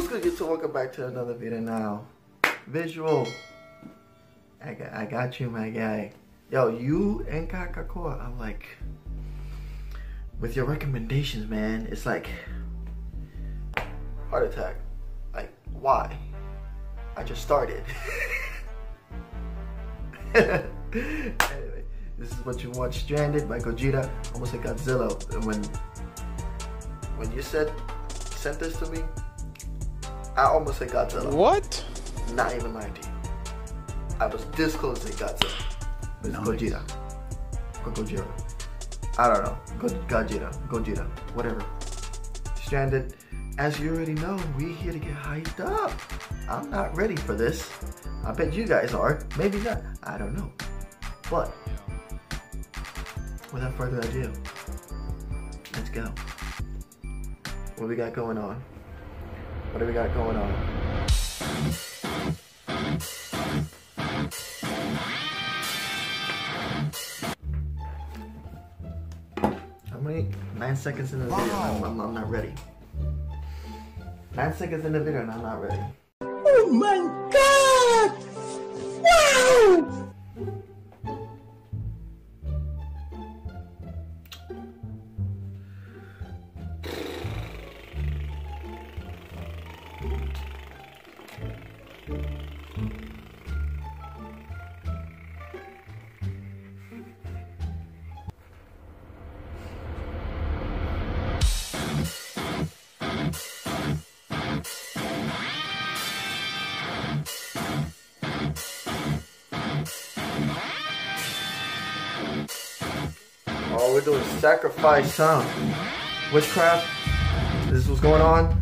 What's good, YouTube? Welcome back to another video now. Visual. I got, I got you, my guy. Yo, you and Kakakoa, I'm like, with your recommendations, man, it's like, heart attack. Like, why? I just started. anyway, this is what you watch Stranded by Gogeta, almost like Godzilla. And when when you said sent this to me, I almost said Godzilla. What? Not even lying to you. I was this close to Godzilla. But it's Gogeta. Or Gojira. I don't know. Go Gogeta. Gogeta. Whatever. Stranded. As you already know, we here to get hyped up. I'm not ready for this. I bet you guys are. Maybe not. I don't know. But without further ado, let's go. What we got going on? What do we got going on? How many? Nine seconds in the video. I'm, I'm, I'm not ready. Nine seconds in the video and I'm not ready. Oh my god! Wow! Oh, we're doing sacrifice, huh? Witchcraft? This is what's going on?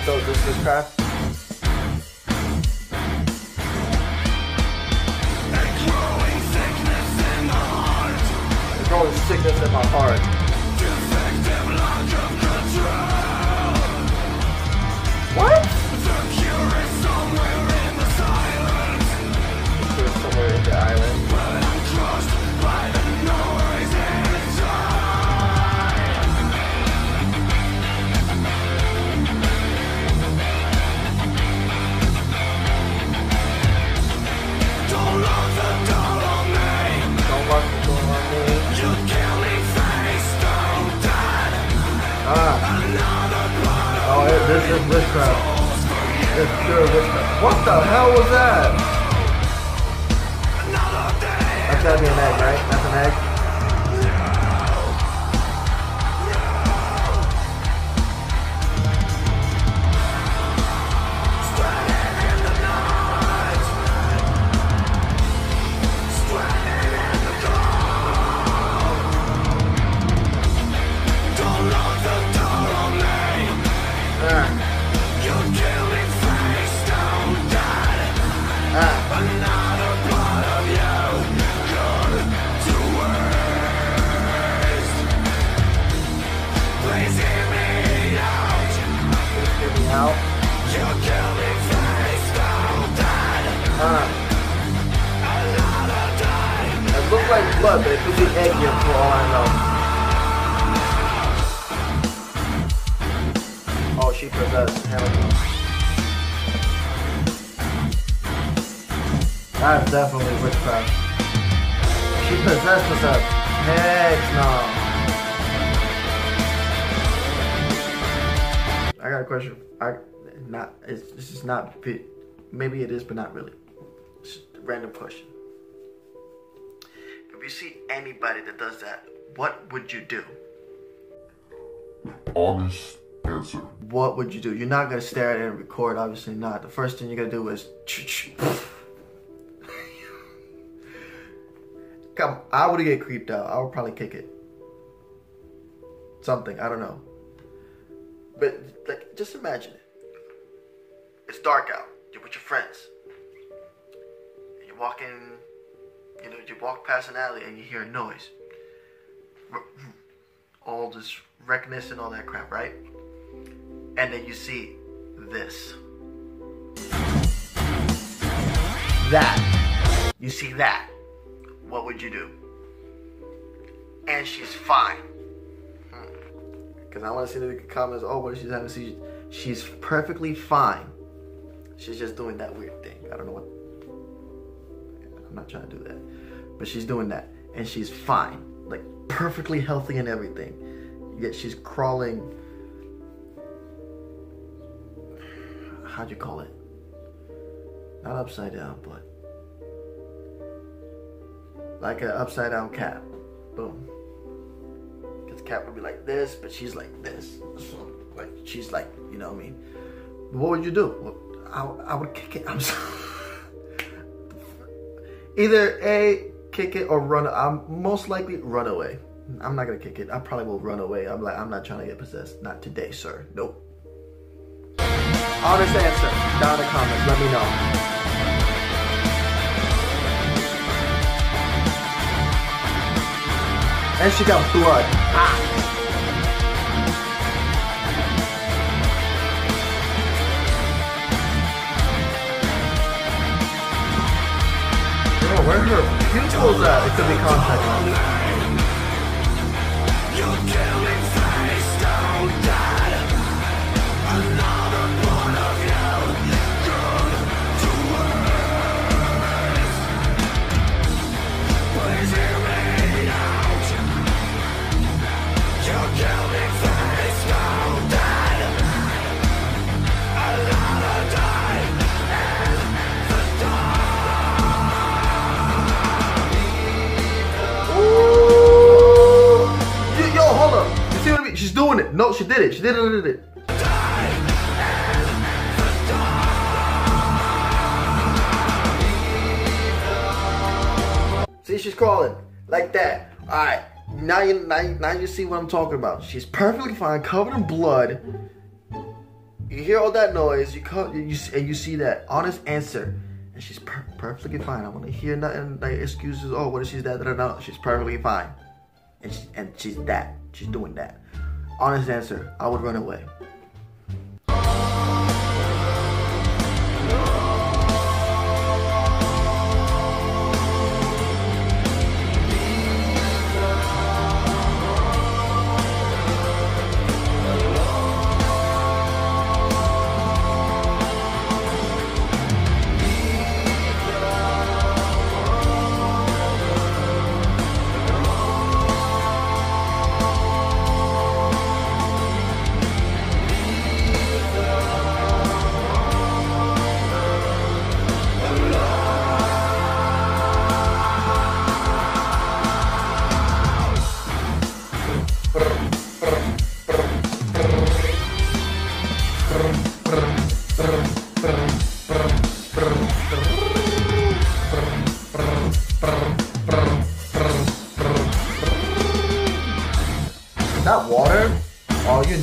Right though, this is witchcraft? There's growing sickness in my heart. What the hell was that? That's gotta be an egg, right? That's an egg. Hell. That's definitely witchcraft. She possessed us. Heck no. I got a question. I not. It's, this is not. Maybe it is, but not really. Just random question. If you see anybody that does that, what would you do? Honest answer. What would you do? You're not gonna stare at it and record, obviously not. The first thing you're gonna do is Come, I would get creeped out. I would probably kick it. Something, I don't know. But like, just imagine it. It's dark out. You're with your friends. And you're walking. You know, you walk past an alley and you hear a noise. all this recognition, all that crap, right? And then you see this. That. You see that. What would you do? And she's fine. Hmm. Because I want to see the comments. Oh, what is she's having a seizure? She's perfectly fine. She's just doing that weird thing. I don't know what. I'm not trying to do that. But she's doing that. And she's fine. Like perfectly healthy and everything. Yet she's crawling. How'd you call it? Not upside down, but like an upside down cat. Boom. Because cat would be like this, but she's like this. So, like she's like, you know what I mean? What would you do? I, I would kick it. I'm sorry. Either A, kick it or run. I'm most likely run away. I'm not gonna kick it. I probably will run away. I'm like, I'm not trying to get possessed. Not today, sir. Nope. Honest answer down in the comments. Let me know. And she got blood. Ah. Where her pupils at? It could be contact No, she did it. She did it. Did it. See, she's crawling like that. All right. Now you, now you, now you see what I'm talking about. She's perfectly fine, covered in blood. You hear all that noise. You come you and you see that honest answer, and she's per- perfectly fine. I want to hear nothing like excuses. Oh, what is she that? Da, da. She's perfectly fine, and she, and she's that. She's doing that. Honest answer. I would run away.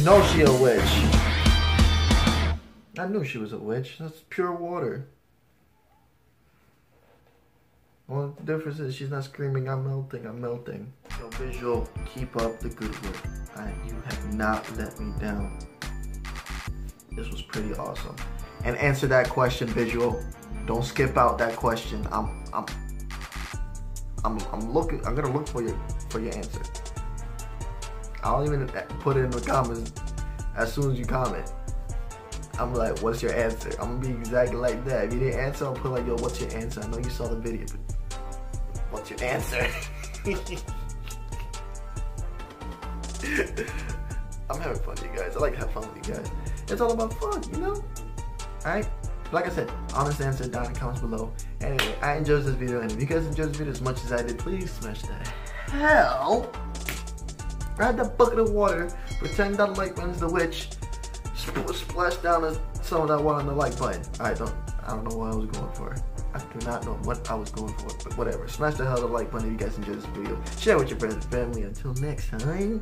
Know she a witch. I knew she was a witch. That's pure water. Well, the difference is she's not screaming, I'm melting, I'm melting. Yo, visual, keep up the good work. I, you have not let me down. This was pretty awesome. And answer that question, visual. Don't skip out that question. I'm, I'm, I'm, I'm looking. I'm gonna look for your, for your answer. I'll even put it in the comments as soon as you comment. I'm like, what's your answer? I'm gonna be exactly like that. If you didn't answer, I'll put like, yo, what's your answer? I know you saw the video, but what's your answer? I'm having fun, you guys. I like to have fun with you guys. It's all about fun, you know? Alright? Like I said, honest answer down in the comments below. Anyway, I enjoyed this video, and if you guys enjoyed this video as much as I did, please smash that hell grab that bucket of water, pretend that light run's the witch, sp- splash down some of that water on the like button. I don't, I don't know what I was going for. I do not know what I was going for, but whatever. Smash the hell out of the like button if you guys enjoyed this video. Share with your friends and family. Until next time.